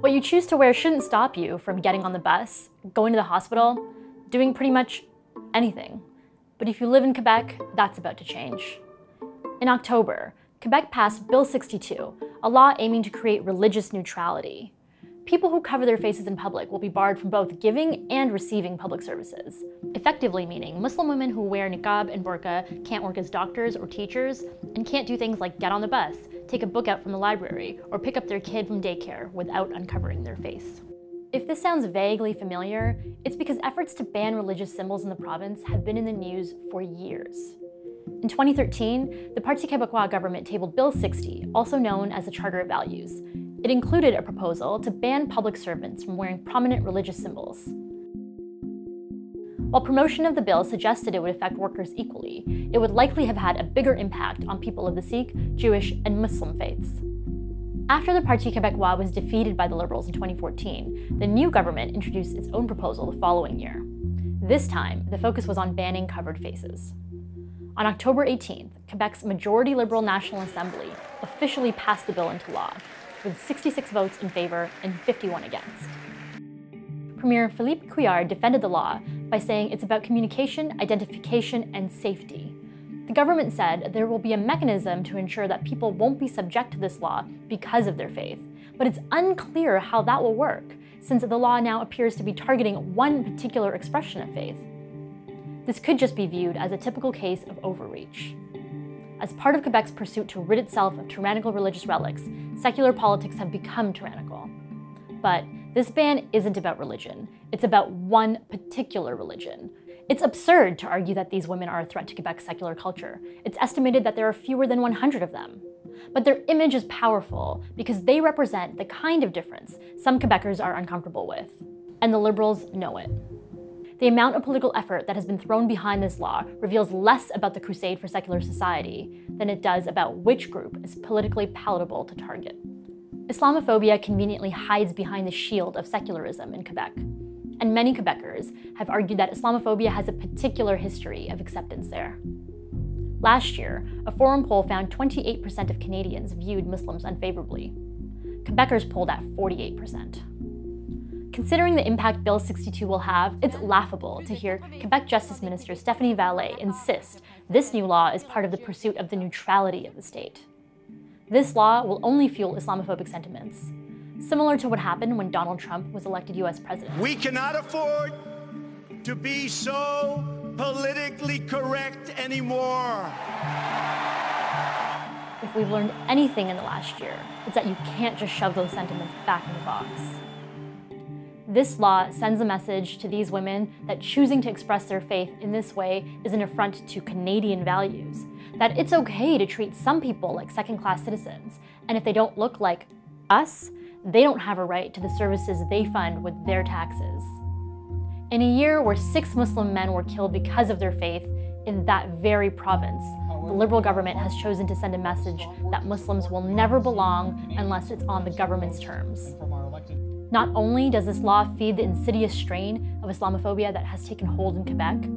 What you choose to wear shouldn't stop you from getting on the bus, going to the hospital, doing pretty much anything. But if you live in Quebec, that's about to change. In October, Quebec passed Bill 62, a law aiming to create religious neutrality. People who cover their faces in public will be barred from both giving and receiving public services, effectively meaning Muslim women who wear niqab and burqa can't work as doctors or teachers and can't do things like get on the bus, take a book out from the library, or pick up their kid from daycare without uncovering their face. If this sounds vaguely familiar, it's because efforts to ban religious symbols in the province have been in the news for years. In 2013, the Parti Québécois government tabled Bill 60, also known as the Charter of Values, it included a proposal to ban public servants from wearing prominent religious symbols. While promotion of the bill suggested it would affect workers equally, it would likely have had a bigger impact on people of the Sikh, Jewish, and Muslim faiths. After the Parti Québécois was defeated by the Liberals in 2014, the new government introduced its own proposal the following year. This time, the focus was on banning covered faces. On October 18th, Quebec's majority Liberal National Assembly officially passed the bill into law, with 66 votes in favor and 51 against. Premier Philippe Couillard defended the law by saying it's about communication, identification, and safety. The government said there will be a mechanism to ensure that people won't be subject to this law because of their faith, but it's unclear how that will work, since the law now appears to be targeting one particular expression of faith. This could just be viewed as a typical case of overreach. As part of Quebec's pursuit to rid itself of tyrannical religious relics, secular politics have become tyrannical. But this ban isn't about religion, it's about one particular religion. It's absurd to argue that these women are a threat to Quebec's secular culture. It's estimated that there are fewer than 100 of them. But their image is powerful because they represent the kind of difference some Quebecers are uncomfortable with. And the Liberals know it. The amount of political effort that has been thrown behind this law reveals less about the crusade for secular society than it does about which group is politically palatable to target. Islamophobia conveniently hides behind the shield of secularism in Quebec. And many Quebecers have argued that Islamophobia has a particular history of acceptance there. Last year, a forum poll found 28% of Canadians viewed Muslims unfavorably. Quebecers polled at 48%. Considering the impact Bill 62 will have, it's laughable to hear Quebec Justice Minister Stephanie Vallée insist this new law is part of the pursuit of the neutrality of the state. This law will only fuel Islamophobic sentiments, similar to what happened when Donald Trump was elected US president. We cannot afford to be so politically correct anymore. If we've learned anything in the last year, it's that you can't just shove those sentiments back in the box. This law sends a message to these women that choosing to express their faith in this way is an affront to Canadian values, that it's okay to treat some people like second class citizens, and if they don't look like us, they don't have a right to the services they fund with their taxes. In a year where six Muslim men were killed because of their faith in that very province, the Liberal government has chosen to send a message that Muslims will never belong unless it's on the government's terms. Not only does this law feed the insidious strain of Islamophobia that has taken hold in Quebec,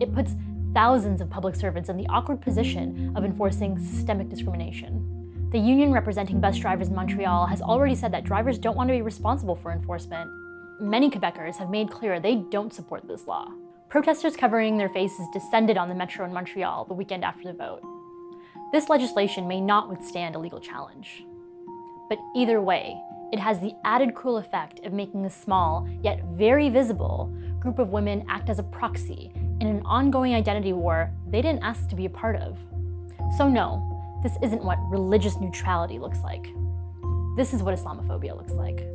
it puts thousands of public servants in the awkward position of enforcing systemic discrimination. The union representing bus drivers in Montreal has already said that drivers don't want to be responsible for enforcement. Many Quebecers have made clear they don't support this law. Protesters covering their faces descended on the metro in Montreal the weekend after the vote. This legislation may not withstand a legal challenge. But either way, it has the added cruel effect of making a small, yet very visible, group of women act as a proxy in an ongoing identity war they didn't ask to be a part of. So no, this isn't what religious neutrality looks like. This is what Islamophobia looks like.